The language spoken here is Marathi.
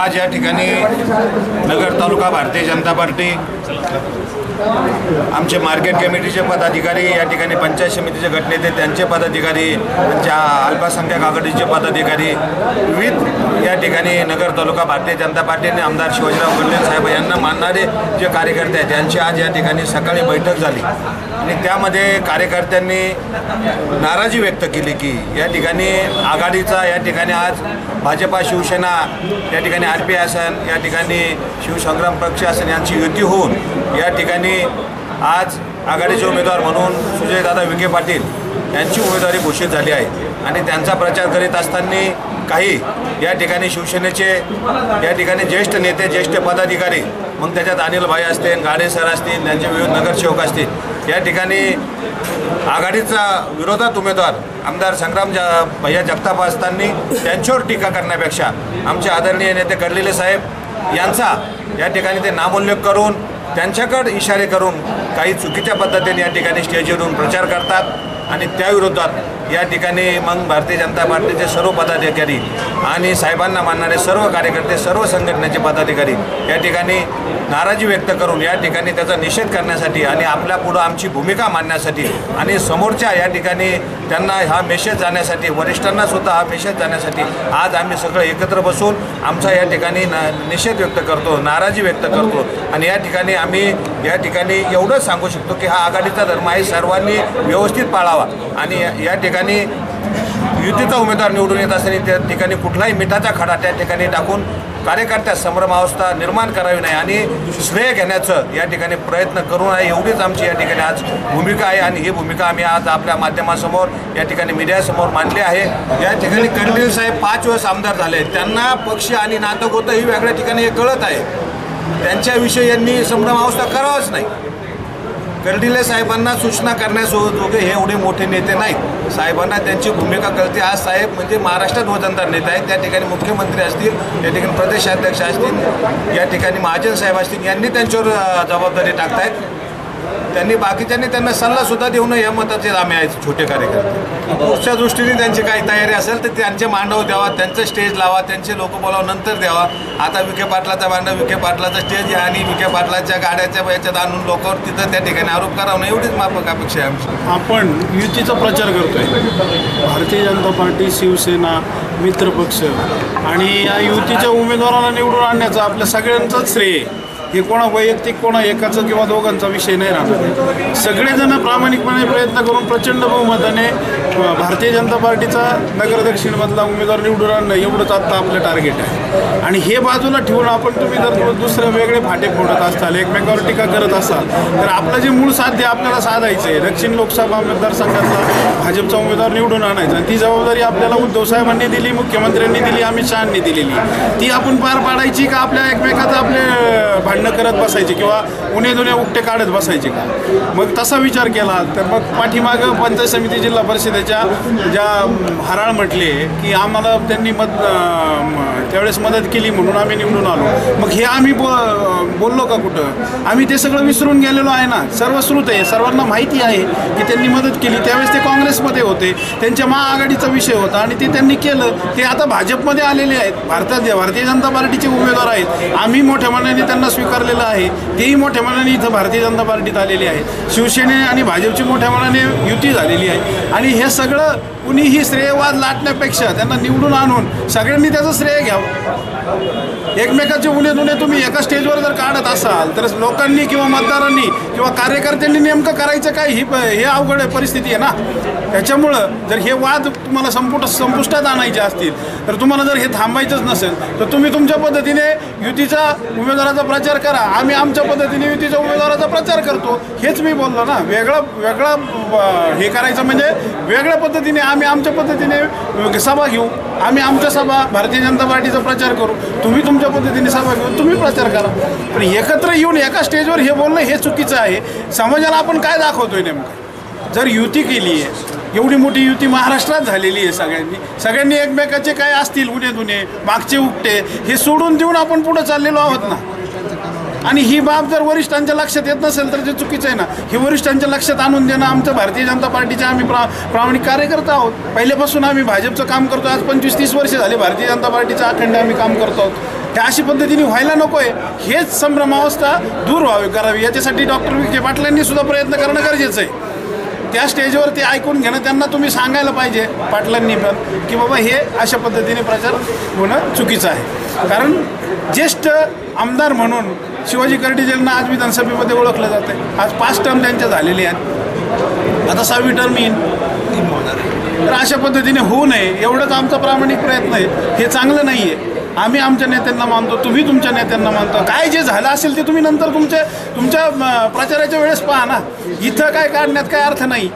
आज या ठिकाणी नगर तालुका भारतीय जनता पार्टी आमचे मार्केट कमिटीचे पदाधिकारी या ठिकाणी पंचायत समितीचे गटनेते त्यांचे पदाधिकारी त्यांच्या अल्पसंख्याक आघाडीचे पदाधिकारी विविध या ठिकाणी नगर तालुका भारतीय जनता पार्टीने आमदार शिवाजीराव गल्ले साहेब यांना मानणारे जे कार्यकर्ते आहेत त्यांची आज या ठिकाणी सकाळी बैठक झाली. आणि त्यामध्ये कार्यकर्त्यांनी नाराजी व्यक्त केली की या ठिकाणी आघाडीचा या ठिकाणी आज भाजपा शिवसेना या ठिकाणी आर पी असन या ठिकाणी शिवसंग्राम पक्ष असेल यांची युती होऊन या ठिकाणी आज आघाडीचे उमेदवार म्हणून सुजयदादा विखे पाटील यांची उमेदवारी घोषित झाली आहे. आणि त्यांचा प्रचार करीत असताना काही या ठिकाणी शिवसेनेचे या ठिकाणी ज्येष्ठ नेते ज्येष्ठ पदाधिकारी मग त्याच्यात अनिल भाई असतील गाडे सर असतील त्यांचे विविध नगरसेवक असतील. या ठिकाणी आघाडीचा विरोधात उमेदवार आमदार संग्राम जा भैया जगताप असताना त्यांच्यावर टीका करण्यापेक्षा आमचे आदरणीय नेते कडलेले साहेब यांचा या ठिकाणी ते नामोल्लेख करून त्यांच्याकडे इशारे करून काही चुकीच्या पद्धतीने या ठिकाणी स्टेजवरून प्रचार करतात आणि त्याविरोधात या ठिकाणी मग भारतीय जनता पार्टीचे सर्व पदाधिकारी आणि साहेबांना मानणारे सर्व कार्यकर्ते सर्व संघटनेचे पदाधिकारी या ठिकाणी नाराजी व्यक्त करून या ठिकाणी त्याचा निषेध करण्यासाठी आणि आपल्या पुढं आमची भूमिका मांडण्यासाठी आणि समोरच्या या ठिकाणी त्यांना हा मेसेज जाण्यासाठी वरिष्ठांना सुद्धा हा मेसेज जाण्यासाठी आज आम्ही सगळं एकत्र बसून आमचा या ठिकाणी न निषेध व्यक्त करतो नाराजी व्यक्त करतो. आणि या ठिकाणी आम्ही या ठिकाणी एवढंच सांगू शकतो की हा आघाडीचा धर्म आहे सर्वांनी व्यवस्थित पाळावा. आणि या- ठिकाणी ठिकाणी युतीचा उमेदवार निवडून येत असताना त्या ठिकाणी कुठलाही मिठाचा खडा त्या ठिकाणी टाकून कार्यकर्त्या संभ्रमावस्था निर्माण करावी नाही आणि श्रेय घेण्याचं या ठिकाणी प्रयत्न करू नये एवढीच आमची या ठिकाणी आज भूमिका आहे आणि ही भूमिका आम्ही आज आपल्या माध्यमासमोर या ठिकाणी मीडियासमोर मांडली आहे. या ठिकाणी कंडील साहेब पाच वेळेस आमदार झाले. त्यांना पक्ष आणि नाटक होतं ही वेगळ्या ठिकाणी हे कळत आहे. त्यांच्याविषयी यांनी संभ्रमावस्था करावाच नाही. कर्डिले साहेबांना सूचना करण्यासोबत हे एवढे मोठे नेते नाहीत. साहेबांना त्यांची भूमिका कळते. आज साहेब म्हणजे महाराष्ट्रात वजनदार नेते आहेत. त्या ठिकाणी मुख्यमंत्री असतील या ठिकाणी प्रदेशाध्यक्ष असतील या ठिकाणी महाजन साहेब असतील यांनी त्यांच्यावर जबाबदारी टाकतायत. त्यांनी बाकीच्यांनी त्यांना सल्लासुद्धा देऊ नये या मताचे आम्ही आहेत छोटे कार्यकर्ते. पुढच्या दृष्टीने त्यांची काही तयारी असेल तर त्यांचे मांडव द्यावा त्यांचं स्टेज लावा त्यांचे लोक बोलावं नंतर द्यावा. आता विखे पाटलाचा मांडव विखे पाटलाचा स्टेज या आणि विखे पाटलाच्या गाड्याच्या याच्यात आणून लोकांवर तिथं त्या ठिकाणी आरोप करावं एवढीच माफक अपेक्षा आहे आमची. आपण युतीचा प्रचार करतोय. भारतीय जनता पार्टी शिवसेना मित्रपक्ष आणि या युतीच्या उमेदवारांना निवडून आणण्याचा आपल्या सगळ्यांचाच श्रेय आहे. हे कोणा वैयक्तिक कोणा एकाचा किंवा दोघांचा विषय नाही राहणार. सगळेजण प्रामाणिकपणे प्रयत्न करून प्रचंड बहुमताने भारतीय जनता पार्टीचा नगर दक्षिणमधला उमेदवार निवडून आणणं एवढंच आत्ता आपलं टार्गेट आहे. आणि हे बाजूला ठेवून आपण तुम्ही जर दुसरे वेगळे फाटे फोडत असाल एकमेकावर टीका करत असाल तर आपलं जे मूळ साध्य आपल्याला साधायचं आहे दक्षिण लोकसभा मतदारसंघातला भाजपचा उमेदवार निवडून आणायचा आणि ती जबाबदारी आपल्याला उद्धव साहेबांनी दिली मुख्यमंत्र्यांनी दिली अमित शहानी दिलेली. ती आपण पार पाडायची का आपल्या एकमेकाचं आपले अं, भांडणं करत बसायची किंवा उन्हे दुने उपटे काढत बसायचे का? मग तसा विचार केला तर मग पाठीमागं पंचायत समिती जिल्हा परिषदेच्या ज्या हराळ म्हटले की आम्हाला त्यांनी मत त्यावेळेस मदत केली म्हणून आम्ही निवडून आलो. मग हे आम्ही बो बोललो का कुठं? आम्ही ते सगळं विसरून गेलेलो आहे ना. सर्व श्रुत आहे सर्वांना माहिती आहे की त्यांनी मदत केली. त्यावेळेस ते काँग्रेसमध्ये होते. त्यांच्या महाआघाडीचा विषय होता आणि ते त्यांनी केलं. ते आता भाजपमध्ये आलेले आहेत. भारतात भारतीय जनता पार्टीचे उमेदवार आहेत. आम्ही मोठ्या मनाने त्यांना स्वीकार पुकारलेलं आहे. तेही मोठ्या मनाने इथं भारतीय जनता पार्टीत आलेले आहेत शिवसेने आणि भाजपची मोठ्या मनाने युती झालेली आहे. आणि हे सगळं कुणीही श्रेयवाद लाटण्यापेक्षा त्यांना निवडून आणून सगळ्यांनी त्याचं श्रेय घ्यावं. एकमेकाचे उणे दुणे तुम्ही एका स्टेजवर जर काढत असाल तर लोकांनी किंवा मतदारांनी किंवा कार्यकर्त्यांनी नेमकं करायचं काय ही हे अवघड परिस्थिती आहे ना? त्याच्यामुळं जर हे वाद तुम्हाला संपुट संपुष्टात आणायचे असतील तर तुम्हाला जर हे थांबायचंच नसेल तर तुम्ही तुमच्या पद्धतीने युतीचा उमेदवाराचा प्रचार करा. आम्ही आमच्या पद्धतीने युतीच्या उमेदवाराचा प्रचार करतो. हेच मी बोललो ना. वेगळं वेगळं हे करायचं म्हणजे वेगळ्या पद्धतीने आम्ही आमच्या पद्धतीने सभा घेऊ. आम्ही आमच्या सभा भारतीय जनता पार्टीचा प्रचार करू. तुम्ही तुमच्या पद्धतीने सभा घेऊन तुम्ही प्रचार करा. पण एकत्र येऊन एका स्टेजवर हे बोलणं हे चुकीचं आहे. समाजाला आपण काय दाखवतोय नेमकं? जर युती केली आहे एवढी मोठी युती महाराष्ट्रात झालेली आहे सगळ्यांनी. सगळ्यांनी एकमेकाचे काय असतील उणे दुने मागचे उठते हे सोडून देऊन आपण पुढं चाललेलो आहोत ना? आणि ही बाब जर वरिष्ठांच्या लक्षात येत नसेल तर ते चुकीचं आहे ना हे वरिष्ठांच्या लक्षात आणून देणं आमचं भारतीय जनता पार्टीचे आम्ही प्रा प्रामाणिक कार्यकर्ता आहोत. पहिल्यापासून आम्ही भाजपचं काम करतो. आज पंचवीस तीस वर्ष झाले भारतीय जनता पार्टीच्या अखंड आम्ही काम करतो आहोत. त्या अशी पद्धतीने व्हायला नको आहे हेच संभ्रमावस्था दूर व्हावी करावी. याच्यासाठी डॉक्टर विखे पाटलांनी सुद्धा प्रयत्न करणं गरजेचं आहे. त्या स्टेजवर ते ऐकून घेणं त्यांना तुम्ही सांगायला पाहिजे पाटलांनी पण की बाबा हे अशा पद्धतीने प्रचार होणं चुकीचं आहे. कारण ज्येष्ठ आमदार म्हणून शिवाजी कर्डिजेंना आज विधानसभेमध्ये ओळखलं जातं आहे आज पाच टर्म त्यांच्या झालेले आहेत. आता सहावी टर्म येईन. तर अशा पद्धतीने होऊ नये. एवढंच आमचा प्रामाणिक प्रयत्न आहे. हे चांगलं नाही आहे आम्ही आमच्या नेत्यांना मानतो तुम्ही तुमच्या नेत्यांना मानतो. काय जे झालं असेल ते तुम्ही नंतर तुमच्या तुमच्या प्रचाराच्या वेळेस पहा ना. इथं काय काढण्यात काय अर्थ नाही.